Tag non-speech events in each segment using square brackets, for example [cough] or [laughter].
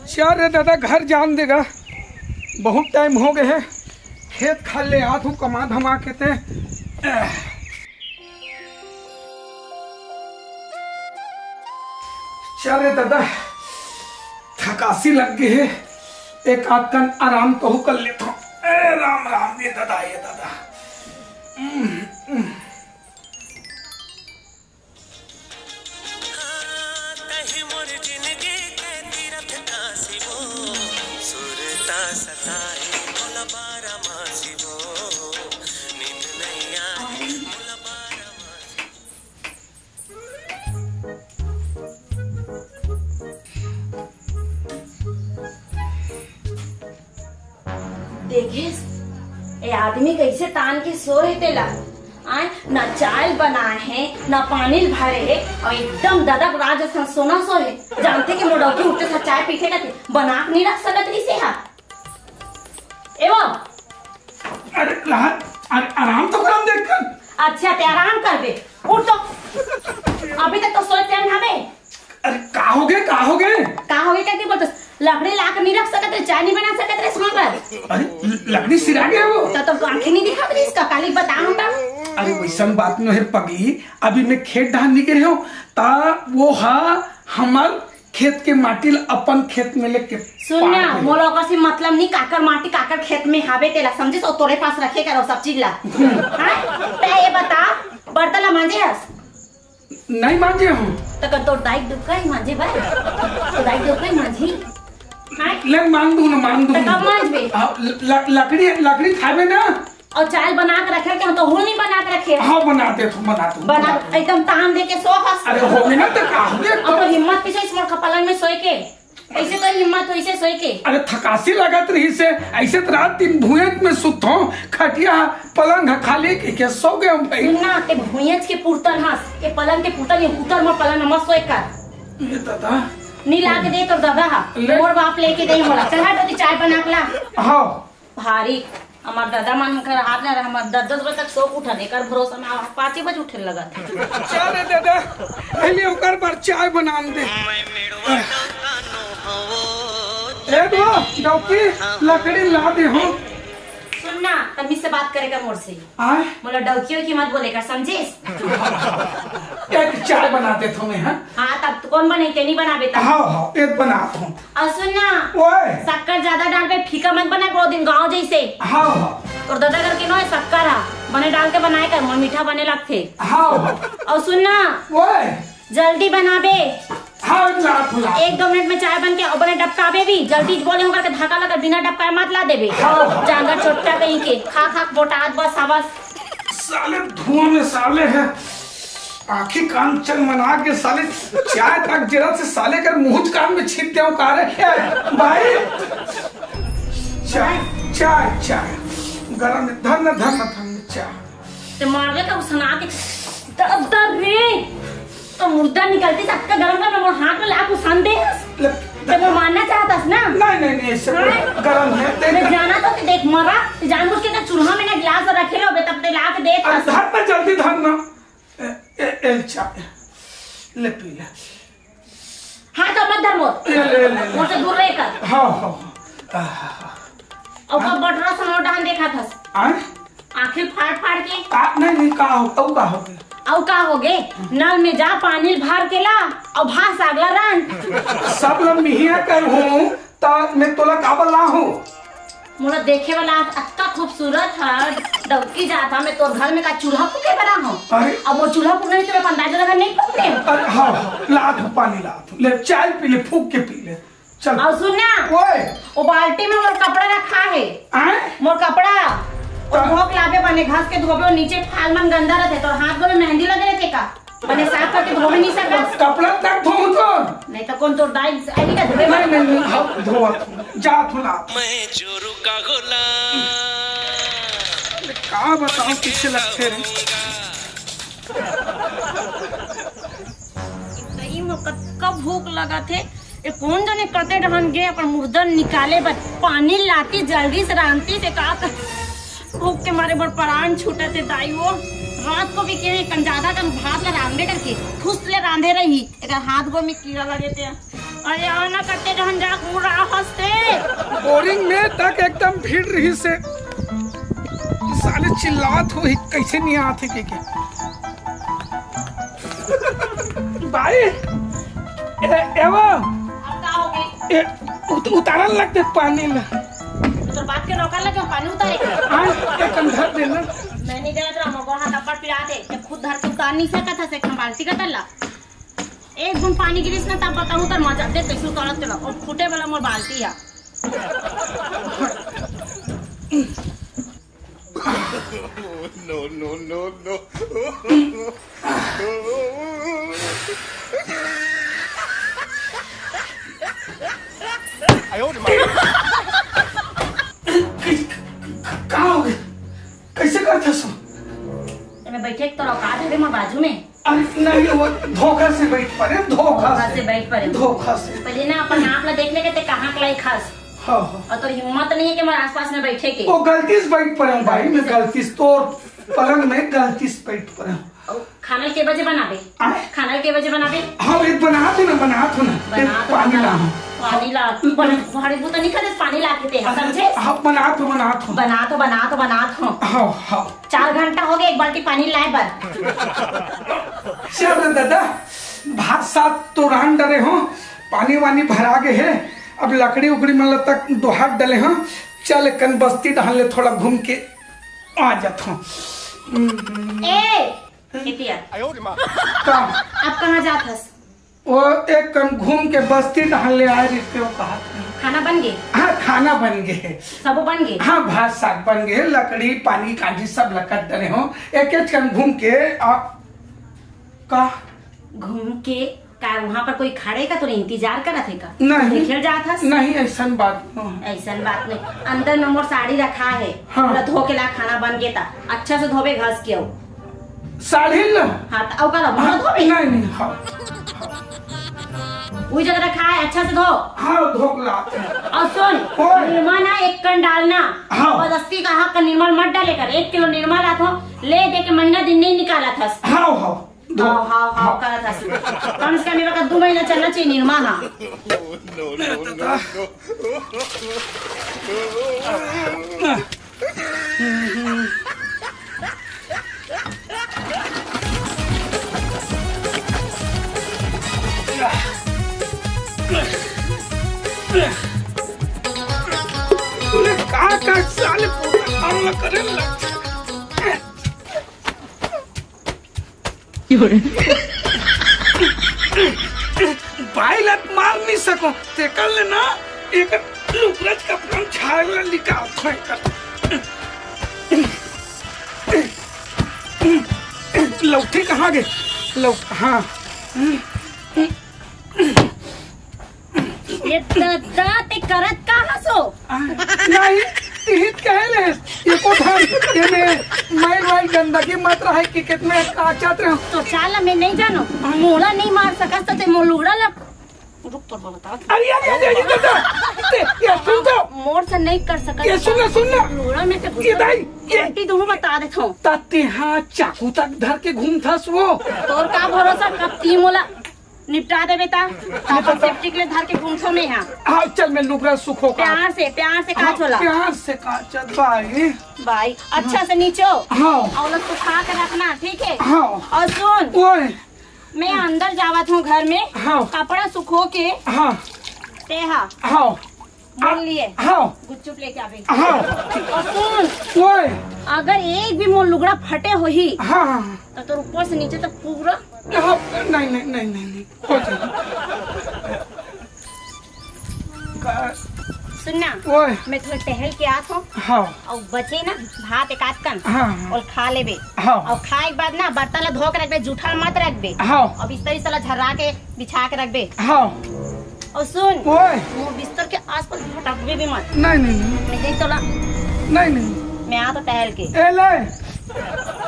चार रे दादा, घर जान देगा। बहुत टाइम हो गए हैं। खेत खा ले आ तू कमा धमा के ते। चल रे दादा, थकासी लग गई है। एक आध कन आराम कहू कर लेता हूँ। राम राम, ये दादा ये दादा। ये आदमी कैसे तान के सो रहे तेला आए, ना चाय बनाए है, ना पानी भरे है, और एकदम दादा राजस्थान सोना सो है। जानते कि मोडौकी उठते था चाय पीते का बना नहीं रख सकत से हा? एवं? अरे अरे आराम तो करम देख कर। अच्छा ते आराम कर दे। उठ तो। अभी तक तो सोए टाइम हमें अरे का हो गए का हो गए का हो गया क्या बोलते लकड़ी ला नहीं रख सकत रहे चाय नहीं बना सकत रहे सोन पर अरे लकड़ी सिरा गया वो। तो तो आँखें नहीं दिखा रही इसका काली बताऊँ का अरे वैसन बात न है पगली अभी मैं खेत धान निकले हो ता वो हा हमार खेत के माटी अपन खेत में लेके सुन ना मोला ओकर से मतलब नहीं काकर माटी काकर खेत में हावे तेला समझे तो तोरे पास रखे करो सब चीज़ ला। [laughs] हाँ? ते ये बता बर्तन ला मांजे हस? नहीं मांझे हूँ तो दाई दुखा ही मांजे भाई। तो दाई दुखा ही मांझी हाँ? ले मांग दू ना मांग दू तो हाँ, ल- ल- लकड़ी लकड़ी खावे ना? और चाय बना के रखे के हम तो हुल नहीं बना के रखे हाँ। बना दे तू बना तू। बना एकदम तान दे के सो हस। अरे हो ना तो का हो। गया अब तो हिम्मत पीछे इस मोर पलंग में सोए के ऐसे तो हिम्मत हो ऐसे सोए के अरे थकासी लगत रही से। ऐसे तो रात दिन भूए में सुतो खटिया पलंग खाली के के सो गए हम भाई? सुनना ते भुइयच के पुरतन हस। के पलंग के पुरतन ये उतर मोर पलंग में सोए कर। ये दादा। नी ला के दे तो दादा। हा। मोर बाप लेके दे मोला चल हट ओती चाय बना के ला। हाँ। भारी। हमार दादा मन कर हाथ ना हमार दस दस बजे तक शोक के उठा एकर भरोसा में आज पाँच बजे उठे लगा चल दादा पहले ओकर पर चाय बना दे। ए दो डॉकी लकड़ी ला दे हो। सुनना तभी से बात करेगा मोर से मोला डौकियो की मत बोलेगा समझिस? [laughs] एक चाय बना दे तुम्हें हाँ? हाँ तब तो कौन बने के नहीं बना तब। हाँ हाँ एक बना दो और सुनना ओए! शक्कर ज़्यादा डाल पे फीका मत बना वो दिन गाँव जैसे। हाँ हाँ। और दादा करके नो शक्कर हा। बने डाल के बनाए कर मीठा बने लगते। हाँ हाँ। और सुनना ओए! जल्दी दो ला एक दो मिनट में चाय बन के बने डबकाबे भी। जल्दी बोले होकर के धागा लगा बिना डबकाए मत ला देबे जांगर छोटा कहीं के। खा खा बोटात बस हवस साले धुआँ में साले है। आखिर कान चल मना के साले चाय तक जरा से साले कर मुँह कान में दे का रे भाई। चाय चाय चाय। गरम धन धन धन चाय। तो मारवे का सुना के दब रे। मुर्दा निकलती सबका गरम कर मोर हाथ में ला को सन दे। तो मैं मानना चाहता ना। नहीं नहीं नहीं ऐसे हाँ? गरम है मैं जाना तो कि देख मरा। तो जानबूझ के ना चूल्हा में ना गिलास रखे लो बे तब ते ला के दे धर पे जल्दी धर ना। ए, ए, ए, चाय ले पी ले। हाथ तो मत धर मोर। ले ले ले मोर से दूर रह कर। हाँ हाँ हाँ। और कब बटरा डाल देखा था। आँखें फाड़ फाड़ के। नहीं नहीं का हो? अब का हो गया? और का हो गे नल में जा पानी भर के ला और भास अगला रन। सब लोग मिहिया कर हूँ तो मैं तोला काबल ना हूँ। मोला देखे वाला अत्ता खूबसूरत है। डबकी जाता मैं तोर घर में का चूल्हा फूके बना हूँ। अरे। अब वो चूल्हा फूकने तेरे अंदाज़ा लगा नहीं फूकते अरे हाँ हाँ ला दो पानी ला दो ले चाय पी ले फूक के पी ले। चल। और सुनना ओए। वो बाल्टी में मोर कपड़ा रखा है। आए? मोर कपड़ा। और धोक लावे बने घास के धोबे और नीचे फाल मन गंदा रहते तो हाथ में मेहंदी लगे रहते का? बने साफ़ करके धोबे नहीं सकत कपड़ा तक धो तो। नहीं तो कौन तोर दाई आई का धोबे नहीं नहीं नहीं हाँ जा तू मैं जोरू का गुलाम। का बताऊँ किससे लगते रहे सही में कब भूख लगा थे। ये कौन जाने कते रहन गे अपन मुर्दन निकाले बस पानी लाती जल्दी से रांती से का कर। भूख के मारे बड़ प्राण छूटे थे दाई वो। रात को भी के कंजादा का भात ला रांधे करके खुश ले रांधे रही। एक हाथ गो में कीड़ा लगे थे। अरे आना करते रहन जा पूरा हँसते। बोरिंग में तक एकदम भीड़ रही से। साले चिल्लात हो ही कैसे नहीं आते के के? भाई ए एवा उतारन लगते पानी में। तो बात के रोकन लगे पानी उतारे। देना मैं नहीं देना तेरा मगो हाथ अपर पिरा दे। जब खुद धर के उतार नहीं सकता से हम बाल्टी का तल्ला। एक बूंद पानी गिरिस ना तब बताऊँ तर मज़ा दे कैसे उतारत चला और फूटे वाला मोर बाल्टी है। No, no, no, no. कहाँ करते सो मैं बैठे तो औकात है मोर बाजू में अरे नहीं वो धोखा से बैठ पड़े धोखा से बैठ पड़े। धोखा से पहले ना अपन आप ला देख ले के ते कहाँ के खास। हाँ हाँ। और तो हिम्मत नहीं है कि मेरे आसपास में बैठे के वो गलती से बैठ पड़े भाई मैं गलती से तो पलंग में गलती से बैठ पड़े। खाना के बजे बनाबे। खाना के बजे बनाबे? हाँ एक बना दो ना। बना दो ना। पानी। ला। पानी ला तो नहीं खाते पानी ला के समझे? हाँ बना दो बना दो बना तो बना तो बना तो। हाँ हाँ। चार घंटा हो गया एक बाल्टी पानी लाए चल दादा भात साथ तो रहन डरे हो पानी वानी भरा गए है। अब लकड़ी उकड़ी मतलब तक दो हाथ डले हो। चल कन बस्ती डाल ले थोड़ा घूम के आ जाता हूँ। ए कितिया? का अब कहाँ जात हस? वो एक कन घूम के बस्ती डाल ले आए रहते हो कहा खाना बन गए? हाँ खाना बन गए। सब बन गए? हाँ भात साग बन गए लकड़ी पानी कांजी सब लकड़ डरे हो। एक एक कन घूम के आप का? घूम के का वहाँ पर कोई खड़े का तो नहीं इंतज़ार करा थे का? नहीं। खेल जात हस नहीं ऐसा बात नहीं। ऐसा बात नहीं। अंदर में मोर साड़ी रखा है। हाँ। धो के ला खाना बन गया था। अच्छा से धोबे घस के साढ़े न हाँ तो धोबे नहीं नहीं हाँ। वही जगह रखा है अच्छा से धो हाँ धोक लाते हैं और सुन ओए। निर्मा ना एक कण डालना हाँ। ज़बरदस्ती का हक का निर्मल मत डाले कर एक किलो निर्मल था ले दे के महीना दिन नहीं निकाला था हाँ हाँ हाँ हाँ हाँ करा था कम से कम मेरा का दो महीना चलना चाहिए निर्मा हाँ No, तूने कहा का साले पूरा हमला करे लगता भाई मार नहीं सको। ते कर लेना एक लुकरज का अपना छागला निकाल खोए कर। लौठी कहाँ गए? लौ हाँ। ये दादा ते करत कहाँ सो? नहीं तिहित कहे ले एको धर एमे मैल वैल गंदगी मत रहे कि कितने काचत रहे तो चाल मैं नहीं जानो। मोला नहीं मार सकस तो ते मोलूड़ा लग। रुक तो बता अरे अरे अरे अरे दादा ये सुन तो। मोर से नहीं कर सकस ये सुन सुन ना। मोड़ा में से ये दाई, ये- दोनों बता देता हूँ ताते हाँ चाकू तक धर के घूम था वो तोर का भरोसा कब ती मोला? निपटा दे बेटा। अपन सेफ्टी के लिए धर के घूमसो में यहाँ हाँ चल मैं लुकरा सुखो का प्यार से प्यार से काच होला। प्यार से काचत भाई भाई अच्छा से नीचे। हो। हाँ और लोग सुखा के रखना ठीक है? हाँ। और सुन ओए। मैं अंदर जावत हूँ घर में। हाँ। कपड़ा सुखो के हाँ। तेहा हाँ। हाँ। बोल लिए। हाँ। गुच्चुप लेके आवे हाँ। और सुन ओए। अगर एक भी मोर लुगड़ा फटे हो ही। हाँ तो तोर ऊपर से नीचे तक पूरा हाँ नहीं नहीं नहीं नहीं नहीं हो जाएगा। का- सुनना ओए। मैं थोड़ा टहल के आत हूँ। हाँ। और बचे ना भात एक आध कन हाँ और खा लेबे। हाँ। और खाए के बाद ना बर्तन ला धो के रखबे जूठा मत रखबे। हाँ। और बिस्तर के बिछा के रखबे। हाँ। और सुन बिस्तर के आसपास भटकबे भी मत। नहीं नहीं नहीं। मैं देख तोला नहीं नहीं। मैं आ तो टहल के। ए ले।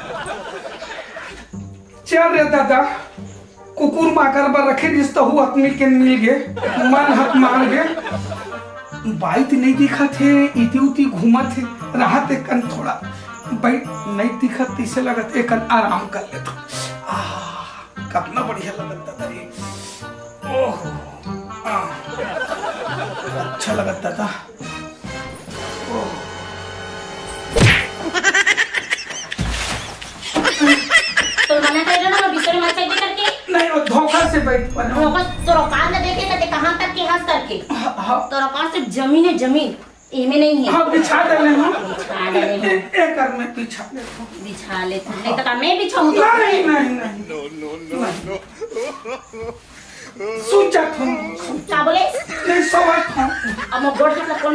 चल रे दादा कुकुर माकर पर रखे जिस तो हुआ मिल के मिल गए मन हक मान गए बाइक नहीं दिखा थे इति उति घूमा थे रहा थे कन थोड़ा। बाइक नहीं दिखा तो इसे लगा एक कन आराम कर लेता। आह, कितना बढ़िया लगता था ये ओह अच्छा लगता था नहीं वो धोखा से बैठ पर रोका तो रोका न देखे तो कहाँ तक के हंस करके। हाँ तो रोका सिर्फ़ ज़मीन है ज़मीन। इमे नहीं है। हाँ बिछा डाले हम बिछा डाले हो। एक कर में बिछा लेता बिछा ले तू नहीं तो का मैं बिछाऊं तो? नहीं नहीं नहीं। No, no, no, no. सूचा क्या बोले? नहीं सवा था। अब मैं गोड़ हाथ कौन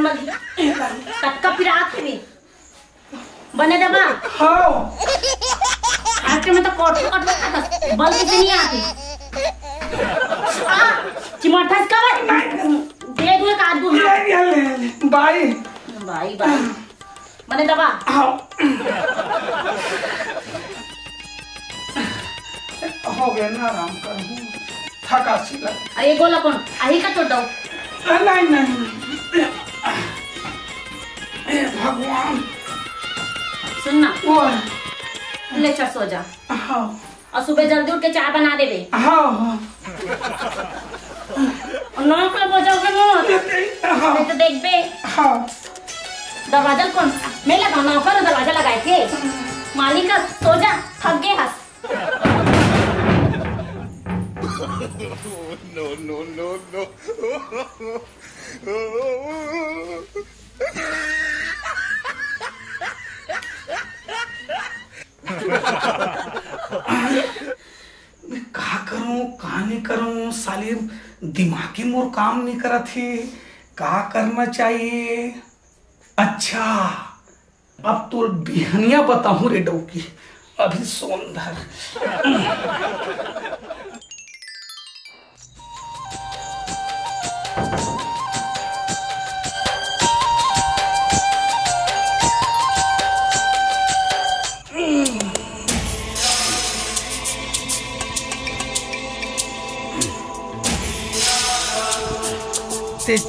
पिरात है बने दबा। हाँ। आटे में तो कोट कोट खाता बल किसे नहीं आती। आ चिमटा का दे दो एक ले ले ले ले भाई। भाई बने दबा। हाँ। हो गया ना आराम कर थका सी लग अरे गोला कौन? आई का तो दो। नहीं नहीं। भगवान। सुनना ले चल सो जा। हाँ। और सुबह जल्दी उठ के चाय बना देबे हाँ हाँ। मोर हाँ। तो हाँ। दरवाज़ा कौन? मैं लगा नौकर दरवाज़ा लगाए थे। मालिक का सो जा थक गए हंस No, no, no, no. मैं का करूँ का नहीं करूँ साली दिमागी मोर काम नहीं करा थी का करना चाहिए? अच्छा अब तो बिहनिया बताऊँ रे डौकी, अभी सोनधर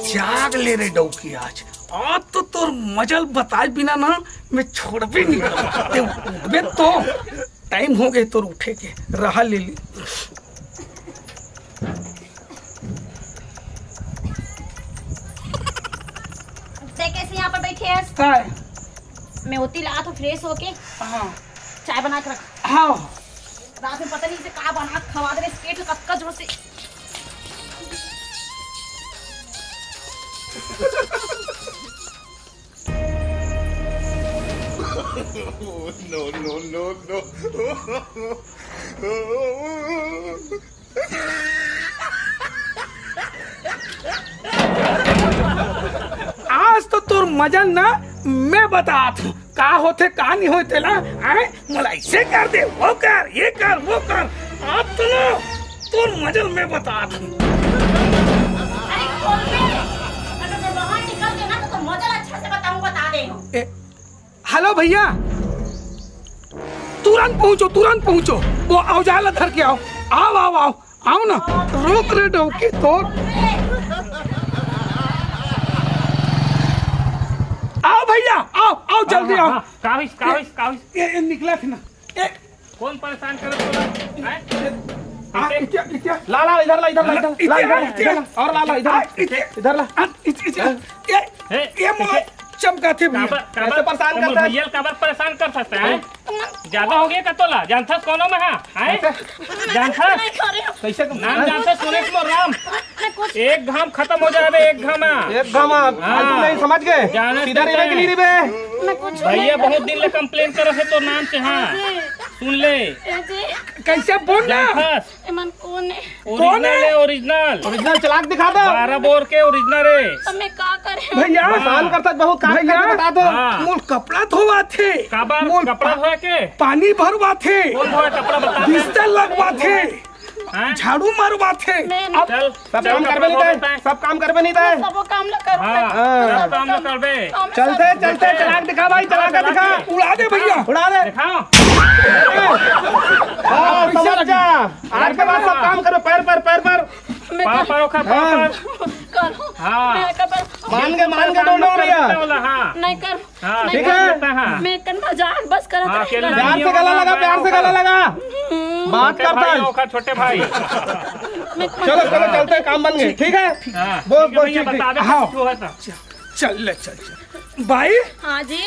जाग ले रे डौकी आज। आज तो तोर मजल बताए बिना ना मैं छोड़ भी नहीं ते उठबे तो टाइम हो गए तोर उठे के रहा ले ली। कैसे यहाँ पर बैठे हैं। मैं होती ला तो फ्रेश होके हाँ। चाय बना के रख। हाँ। रात में पता नहीं से कहा बना के खवा दे पेट कक्का ज़ोर से। Oh, no, no, no, no. आज तो तोर मजल ना मैं बतात हूँ। का होते का नहीं होते ना आए मला ऐसे कर दे वो कर ये कर वो कर। अब तो ना तोर मजल मैं बतात हूँ। हेलो भैया। तुरंत पहुंचो तुरंत पहुंचो। वो औजाला धर के आओ। आओ आओ आओ। आओ ना। रोक रे डौकी तो। आओ भैया आओ आओ जल्दी आओ। काविश काविश काविश। ये, ये निकला थी ना। ए, कौन परेशान कर हैं? ला ला इधर ला इधर ला इधर ला इधर और ला ला इधर इधर ला। इत्या, ये हे, ये मोला चमका थे भैया। काबर कैसे काबर परेशान तुम करता है? भैया काबर परेशान कर सकते हैं? ज़्यादा हो गया का तोला जानथस कोनो में हाँ? हैं? हूँ। कैसे तुम नाम जानथस सुने मोर राम एक घाम खत्म हो जाए एक घाम एक घाम आज नहीं समझ गए। सीधा से रे के लिए रे भैया बहुत दिन ले कंप्लेन कर रहे तो नाम से हाँ। सुन ले। कैसे बोल ना जानता मन कौन है? कौन है? ओरिजिनल ओरिजिनल चलाक दिखा दो। बारह बोर के ओरिजिनल है। अब मैं क्या करे? भैया। आसान करता बहुत काम भैया। करके बता दो। हाँ। मोल कपड़ा धोवा थे। काबर मोल कपड़ा धोए के? पानी भरवा थे। कौन धोए कपड़ा बता दे। बिस्तर लगवा थे। झाड़ू मारवा थे। अब चल सब चल काम करबे नहीं सब काम करबे नहीं दे। सब काम ना करो हाँ हाँ। सब काम न करबे चलते चलते चलाक दिखा भाई चलाक दिखा। उड़ा दे भैया। उड़ा दे। दिखाओ। हाँ समझ जा आज के बाद सब काम करो पैर पर पैर पर। पाँव पर ओखा पाँव पर करो? हाँ। मैं कर मान के मान के डोलो भैया हाँ। नहीं कर हाँ ठीक है। हाँ मैं कर मज़ाक बस कर हाँ, प्यार से गला लगा प्यार से गला लगा। बात छोटे करता भाई है ओखा छोटे भाई। [laughs] चलो चलो चलते हैं, काम बन गए। ठीक। है? हाँ। बोल, बोल। बता दे हाँ। है तो। चल ले चल चल। भाई? हाँ जी।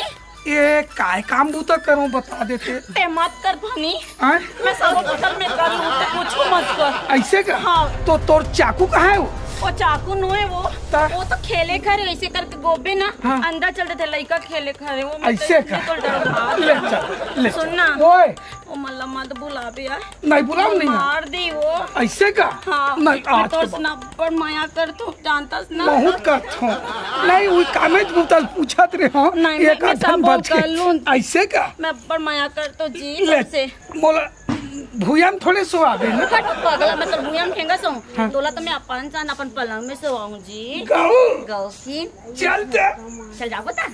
ये काय काम बूता करूँ बता देते? ते मत कर भानी. मैं सब होटल में कर लूँ तो कुछ मत कर. ऐसे का? हाँ। तो तोर चाकू कहाँ है वो? वो चाकू नो है वो। ता? वो तो खेले खरे ऐसे करके गोबे ना हाँ। अंदर चलते थे लड़का खेले खरे वो ऐसे का? तो डर भाग ले चल ले चल। सुनना। ओए। वो मल्ला मत बुला भी यार। नहीं बुलाओ नहीं मार दी वो। ऐसे का? हाँ नहीं आज तो के सुना पर माया कर तू जानता ना बहुत करत हूँ नहीं वही कामे बुतल पूछत रहे हो। मैं- एक आधन बच के ऐसे का? मैं पर माया कर तो जी से मोला भूया में थोड़े सो आवे ना? फट पगला मैं तो ठेंगा सो हाँ। तो मैं अपन सान अपन पलंग में सोऊं जी। गौ गौ की चल चल जाओ बता।